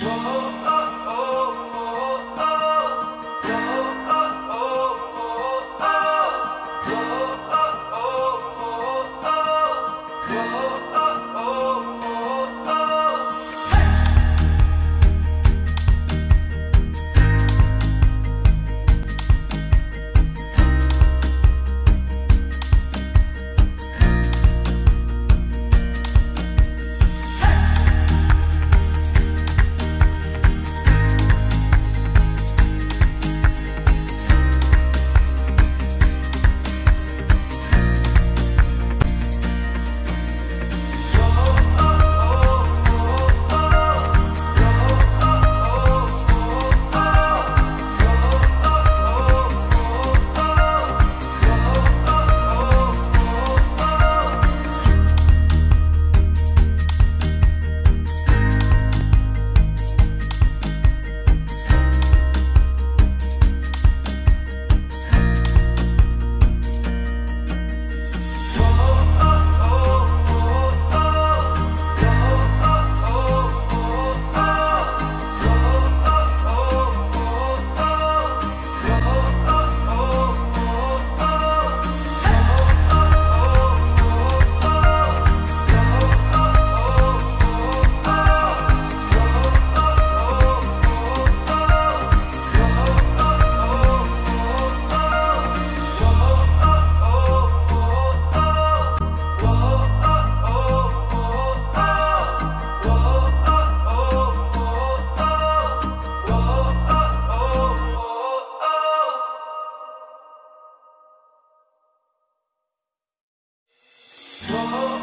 Oh. Oh.